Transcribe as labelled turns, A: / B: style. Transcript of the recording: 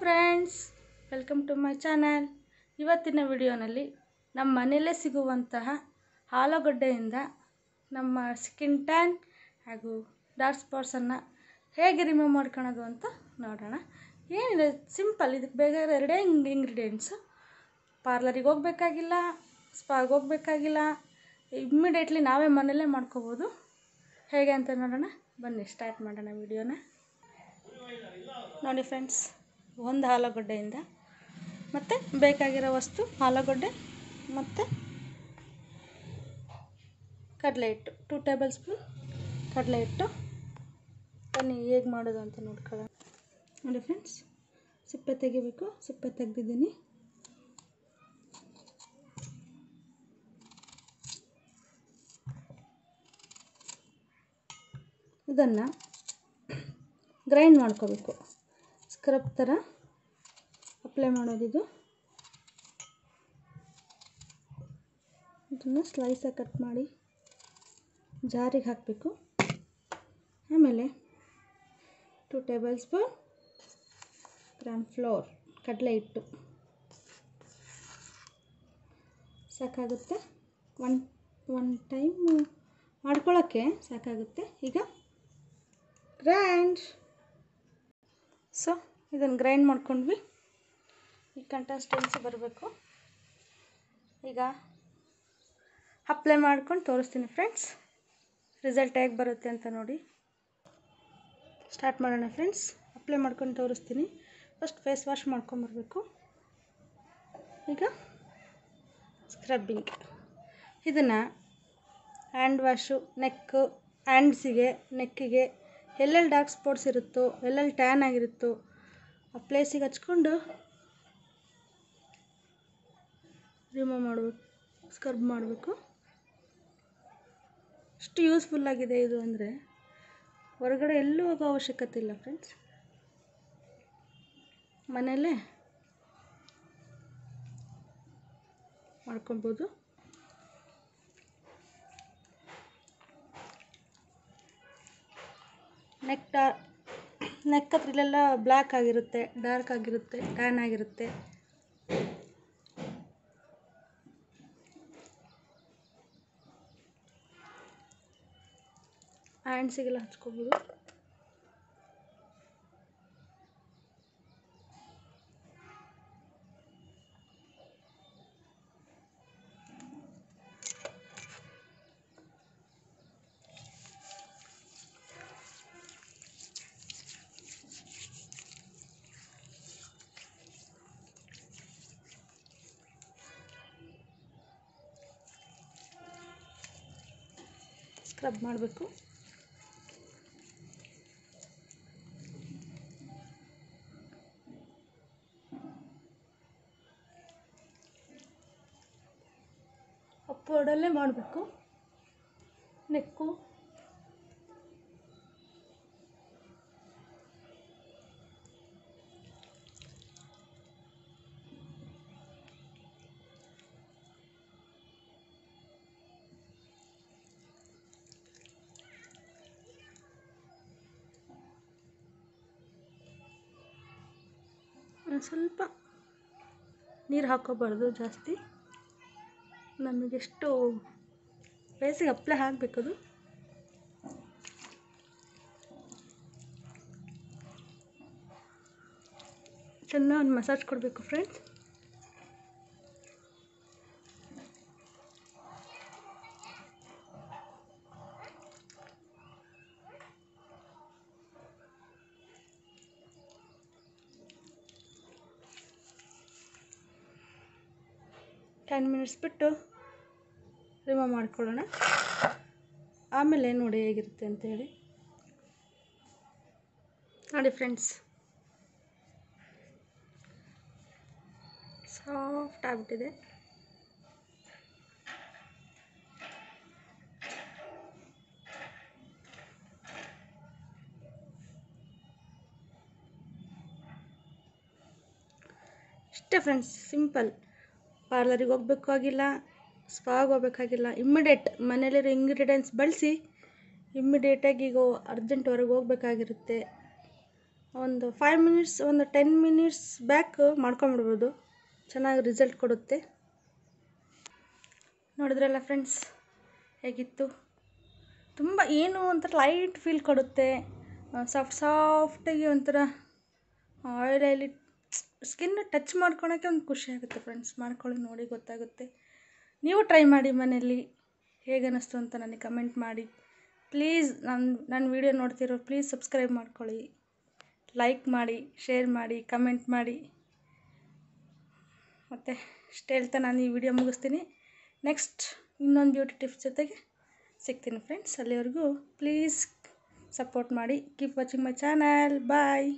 A: Friends welcome to my channel ಇವತ್ತಿನ ವಿಡಿಯೋನಲ್ಲಿ ನಮ್ಮ ಮನೆಯಲ್ಲೇ ಸಿಗುವಂತಹ ಆಲೂಗಡ್ಡೆಯಿಂದ ನಮ್ಮ ಸ್ಕಿನ್ ಟ್ಯಾನ್ ಹಾಗೂ ಡಾರ್ಕ್ ಸ್ಪಾಟ್ಸನ್ನು ಹೇಗೆ ರಿಮೂವ್ ಮಾಡ್ಕೊಳೋದು ಅಂತ ನೋಡೋಣ. ಏನಿದೆ? ಸಿಂಪಲ್ ಇದಕ್ಕೆ ಬೇಗ ಎರಡೇ ಇಂಗ್ರೀಡಿಯೆಂಟ್ಸು ಪಾರ್ಲರಿಗೆ ಹೋಗಬೇಕಾಗಿಲ್ಲ ಸ್ಪಾಗೆ ಹೋಗಬೇಕಾಗಿಲ್ಲ ಇಮ್ಮಿಡಿಯೇಟ್ಲಿ ನಾವೇ ಮನೆಯಲ್ಲೇ ಮಾಡ್ಕೋಬೋದು. ಹೇಗೆ ಅಂತ ನೋಡೋಣ. ಬನ್ನಿ ಸ್ಟಾರ್ಟ್ ಮಾಡೋಣ ವಿಡಿಯೋನ. ನೋಡಿ ಫ್ರೆಂಡ್ಸ್ ಒಂದು ಆಲೂಗಡ್ಡೆಯಿಂದ ಮತ್ತು ಬೇಕಾಗಿರೋ ವಸ್ತು ಆಲೂಗಡ್ಡೆ ಮತ್ತು ಕಡಲೆ ಹಿಟ್ಟು. ಟೂ ಟೇಬಲ್ ಸ್ಪೂನ್ ಕಡಲೆ ಹಿಟ್ಟು. ಬನ್ನಿ, ಹೇಗೆ ಮಾಡೋದು ಅಂತ ನೋಡ್ಕೊಳ್ಳೋಣ. ನೋಡಿ ಫ್ರೆಂಡ್ಸ್ ಸಿಪ್ಪೆ ತೆಗಿಬೇಕು. ಸಿಪ್ಪೆ ತೆಗೆದಿದ್ದೀನಿ. ಇದನ್ನು ಗ್ರೈಂಡ್ ಮಾಡ್ಕೋಬೇಕು. ಸ್ಕ್ರಬ್ ಥರ ಅಪ್ಲೈ ಮಾಡೋದಿದು ಇದನ್ನು ಸ್ಲೈಸಾಗಿ ಕಟ್ ಮಾಡಿ ಜಾರಿಗೆ ಹಾಕಬೇಕು. ಆಮೇಲೆ two tablespoon gram flour ಕಡಲೆ ಹಿಟ್ಟು. ಸಾಕಾಗುತ್ತೆ? ಒನ್ ಒನ್ ಟೈಮ್ ಮಾಡ್ಕೊಳ್ಳೋಕ್ಕೆ ಸಾಕಾಗುತ್ತೆ. ಈಗ ಗ್ರ್ಯಾಂಡ್ ಸೊ ಇದನ್ನು ಗ್ರೈಂಡ್ ಮಾಡ್ಕೊಂಡ್ವಿ. ಈ ಕಂಟೆಸ್ಟೆನ್ಸ್ ಬರಬೇಕು. ಈಗ ಅಪ್ಲೈ ಮಾಡ್ಕೊಂಡು ತೋರಿಸ್ತೀನಿ ಫ್ರೆಂಡ್ಸ್ ರಿಸಲ್ಟ್ ಹೇಗೆ ಬರುತ್ತೆ ಅಂತ ನೋಡಿ. ಸ್ಟಾರ್ಟ್ ಮಾಡೋಣ ಫ್ರೆಂಡ್ಸ್ ಅಪ್ಲೈ ಮಾಡ್ಕೊಂಡು ತೋರಿಸ್ತೀನಿ. ಫಸ್ಟ್ ಫೇಸ್ ವಾಶ್ ಮಾಡ್ಕೊಂಬರ್ಬೇಕು ಈಗ ಸ್ಕ್ರಬ್ಬಿಂಗ್ ಇದನ್ನು ಹ್ಯಾಂಡ್ ವಾಶು ನೆಕ್ಕು ಹ್ಯಾಂಡ್ಸಿಗೆ ನೆಕ್ಕಿಗೆ ಎಲ್ಲೆಲ್ಲಿ ಡಾರ್ಕ್ ಸ್ಪಾಟ್ಸ್ ಇರುತ್ತೋ, ಎಲ್ಲೆಲ್ಲಿ ಟ್ಯಾನ್ ಆಗಿರುತ್ತೋ ಆ ಪ್ಲೇಸಿಗೆ ಹಚ್ಕೊಂಡು ರಿಮೂವ್ ಮಾಡಬೇಕು ಸ್ಕ್ರಬ್ ಮಾಡಬೇಕು. ಅಷ್ಟು ಯೂಸ್ಫುಲ್ಲಾಗಿದೆ ಇದು ಅಂದರೆ. ಹೊರಗಡೆ ಎಲ್ಲೂ ಹೋಗೋ ಅವಶ್ಯಕತೆ ಇಲ್ಲ ಫ್ರೆಂಡ್ಸ್ ಮನೆಯಲ್ಲೇ ಮಾಡ್ಕೊಬೋದು ನೆಕ್ ನೆಕ್ ಹತ್ರ ಇಲ್ಲೆಲ್ಲ ಬ್ಲ್ಯಾಕ್ ಆಗಿರುತ್ತೆ ಡಾರ್ಕ್ ಆಗಿರುತ್ತೆ ಟ್ಯಾನ್ ಆಗಿರುತ್ತೆ. ಹ್ಯಾಂಡ್ಸಿಗೆಲ್ಲ ಹಚ್ಕೋಬೋದು. ಸ್ಕ್ರಬ್ ಮಾಡಬೇಕು. ಅಪ್ವರ್ಡಲ್ಲೇ ಮಾಡಬೇಕು. ನೆಕ್ಕು. ಸ್ವಲ್ಪ ನೀರು ಹಾಕೋಬಾರ್ದು ಜಾಸ್ತಿ. ನಮಗೆಷ್ಟು ಬೇಸಿಗೆ ಅಪ್ಲೈ ಹಾಕಬೇಕದು ಚೆನ್ನಾಗಿ ಒಂದು ಮಸಾಜ್ ಕೊಡಬೇಕು ಫ್ರೆಂಡ್ಸ್ ಟೆನ್ ಮಿನಿಟ್ಸ್ ಬಿಟ್ಟು ರಿಮೂವ್ ಮಾಡ್ಕೊಳ್ಳೋಣ. ಆಮೇಲೆ ನೋಡಿ ಹೇಗಿರುತ್ತೆ ಅಂತೇಳಿ ನೋಡಿ ಫ್ರೆಂಡ್ಸ್ ಸಾಫ್ಟ್ ಆಗಿಬಿಟ್ಟಿದೆ. ಇಷ್ಟೇ ಫ್ರೆಂಡ್ಸ್ ಸಿಂಪಲ್ ಪಾರ್ಲರಿಗೆ ಹೋಗ್ಬೇಕಾಗಿಲ್ಲ, ಸ್ಪಾಗೆ ಹೋಗ್ಬೇಕಾಗಿಲ್ಲ. ಇಮ್ಮಿಡಿಯೇಟ್ ಮನೇಲಿರೋ ಇಂಗ್ರೀಡಿಯೆಂಟ್ಸ್ ಬಳಸಿ ಇಮ್ಮಿಡಿಯೇಟಾಗಿ ಈಗ ಅರ್ಜೆಂಟ್ ಹೊರಗೆ ಹೋಗ್ಬೇಕಾಗಿರುತ್ತೆ. ಒಂದು ಫೈವ್ ಮಿನಿಟ್ಸ್ ಒಂದು ಟೆನ್ ಮಿನಿಟ್ಸ್ ಬ್ಯಾಕ್ ಮಾಡ್ಕೊಂಬಿಡ್ಬೋದು ಚೆನ್ನಾಗಿ ರಿಸಲ್ಟ್ ಕೊಡುತ್ತೆ. ನೋಡಿದ್ರಲ್ಲ ಫ್ರೆಂಡ್ಸ್ ಹೇಗಿತ್ತು? ತುಂಬ ಏನು ಒಂಥರ ಲೈಟ್ ಫೀಲ್ ಕೊಡುತ್ತೆ. ಸಾಫ್ಟ್ ಸಾಫ್ಟಾಗಿ ಒಂಥರ ಆಯಿಲ್ ಸ್ಕಿನ್ ಟಚ್ ಮಾಡ್ಕೊಳಕ್ಕೆ ಒಂದು ಖುಷಿ ಆಗುತ್ತೆ ಫ್ರೆಂಡ್ಸ್ ಮಾಡ್ಕೊಳ್ಳಿ, ನೋಡಿ ಗೊತ್ತಾಗುತ್ತೆ. ನೀವು ಟ್ರೈ ಮಾಡಿ ಮನೆಯಲ್ಲಿ ಹೇಗೆ ಅನ್ನಿಸ್ತು ಅಂತ ನನಗೆ ಕಮೆಂಟ್ ಮಾಡಿ. ಪ್ಲೀಸ್ ನನ್ನ ನನ್ನ ವೀಡಿಯೋ ನೋಡ್ತಿರೋ ಪ್ಲೀಸ್ ಸಬ್ಸ್ಕ್ರೈಬ್ ಮಾಡ್ಕೊಳ್ಳಿ. ಲೈಕ್ ಮಾಡಿ ಶೇರ್ ಮಾಡಿ ಕಮೆಂಟ್ ಮಾಡಿ. ಮತ್ತು ಇಷ್ಟು ಹೇಳ್ತಾ ನಾನು ಈ ವಿಡಿಯೋ ಮುಗಿಸ್ತೀನಿ. ನೆಕ್ಸ್ಟ್ ಇನ್ನೊಂದು ಬ್ಯೂಟಿ ಟಿಪ್ಸ್ ಜೊತೆಗೆ ಸಿಗ್ತೀನಿ ಫ್ರೆಂಡ್ಸ್ ಅಲ್ಲಿವರೆಗೂ ಪ್ಲೀಸ್ ಸಪೋರ್ಟ್ ಮಾಡಿ. Keep watching my channel bye